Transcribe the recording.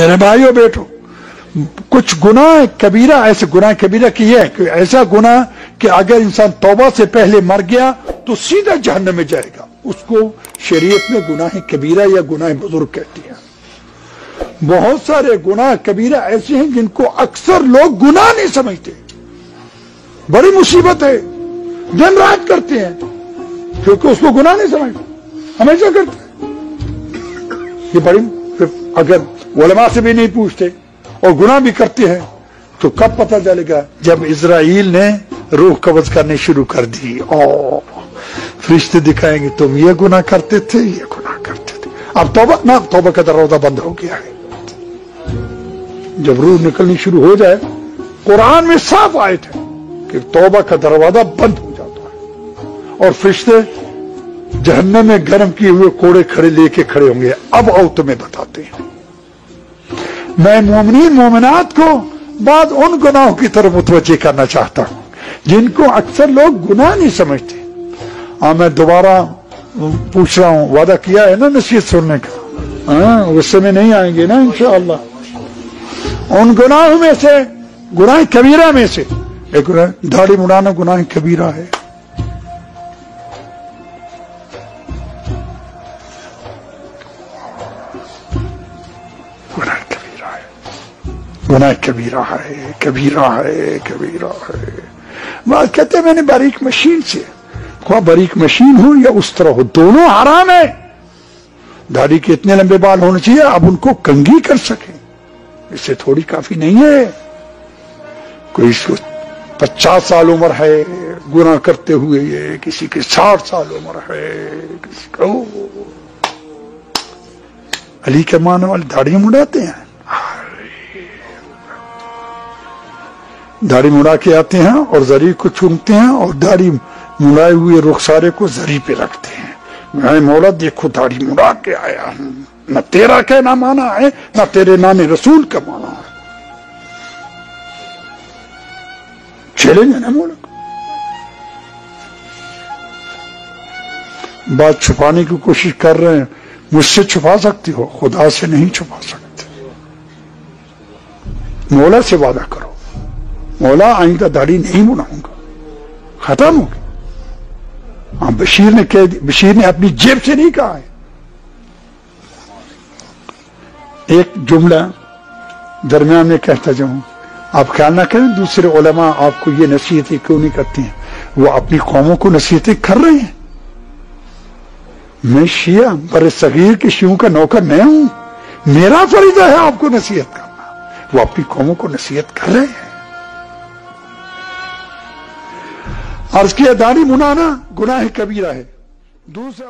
میرے بھائیوں بیٹو، کچھ گناہ کبیرہ، ایسے گناہ کبیرہ کی ہے کہ ایسا گناہ کہ اگر انسان توبہ سے پہلے مر گیا تو سیدھا جہنم میں جائے گا۔ اس کو شریعت میں گناہ کبیرہ یا گناہ بزرگ کہتی ہیں۔ بہت سارے گناہ کبیرہ ایسے ہیں جن کو اکثر لوگ گناہ نہیں سمجھتے۔ بڑی مصیبت ہے۔ دن رات کرتے ہیں کیونکہ اس کو گناہ نہیں سمجھتے۔ ہمیشہ کرتے ہیں۔ یہ بڑی اگر علماء سے بھی نہیں پوچھتے اور گناہ بھی کرتے ہیں، تو کب پتہ چلے گا جب اسرائیل نے روح قبض کرنے شروع کر دی۔ او فرشتے دکھائیں گے، تم یہ گناہ کرتے تھے، یہ گناہ کرتے تھے۔ اب توبہ نہ توبہ کا دروازہ بند ہو گیا ہے۔ جب روح نکلنی شروع ہو جائے، قرآن میں صاف آئے تھے کہ توبہ کا دروازہ بند ہو جاتا ہے۔ اور فرشتے جہنم میں گرم کیے ہوئے کوڑے کھڑے لے کے کھڑے ہوں گے۔ اب آؤ تمہیں بتاتے ہیں۔ میں مومنین مومنات کو بعد ان گناہوں کی طرف متوجہ کرنا چاہتا ہوں، جن کو اکثر لوگ گناہ نہیں سمجھتے۔ ہاں میں دوبارہ پوچھ رہا ہوں، وعدہ کیا ہے نا نصیحت سننے کا؟ ہاں غصے میں نہیں آئیں گے نا انشاءاللہ۔ ان گناہوں میں سے، گناہ کبیرہ میں سے، ایک داڑھی مڑانا گناہ کبیرہ ہے۔ گناہ کبیرہ ہے کبیرہ ہے کبیرہ ہے۔ بات کہتے ہیں میں نے باریک مشین سے، خواہ باریک مشین ہو یا اس طرح ہو، دونوں حرام ہے داڑھی کے اتنے لمبے بال ہونے چاہیے اب ان کو کنگھی کر سکیں۔ اس سے تھوڑی کافی نہیں ہے۔ کوئی اس کو پچاس سال عمر ہے، گناہ کرتے ہوئے یہ کسی کے ساٹھ سال عمر ہے، کسی کا۔ علی کے معنی والے داڑھی مڑاتے ہیں۔ داڑھی مڑا کے آتے ہیں اور زری کو چومتے ہیں اور داڑھی مڑائے ہوئے رخسارے کو زری پہ رکھتے ہیں۔ میں مولا دیکھو داڑھی مڑا کے آیا ہوں۔ نہ تیرا کہنا مانا ہے، نہ تیرے نام رسول کا مانا ہے۔ چیلنج ہے نا مولا۔ بات چھپانے کی کوشش کر رہے ہیں۔ مجھ سے چھپا سکتی ہو، خدا سے نہیں چھپا سکتے۔ مولا سے وعدہ کرو۔ مولا آئندہ داڑھی نہیں بناؤں گا۔ ختم ہو گیا۔ ہاں بشیر نے کہہ دی، بشیر نے اپنی جیب سے نہیں کہا ہے۔ ایک جملہ درمیان میں کہتا جاؤں۔ آپ خیال نہ کریں، دوسرے علماء آپ کو یہ نصیحتیں کیوں نہیں کرتی ہیں؟ وہ اپنی قوموں کو نصیحتیں کر رہے ہیں۔ میں شیعہ، بر صغیر کے شیعوں کا نوکر نہیں ہوں۔ میرا فریضہ ہے آپ کو نصیحت کرنا۔ وہ اپنی قوموں کو نصیحت کر رہے ہیں۔ عرض کی ادانی منانا گناہ کبیرہ ہے۔ دوسرا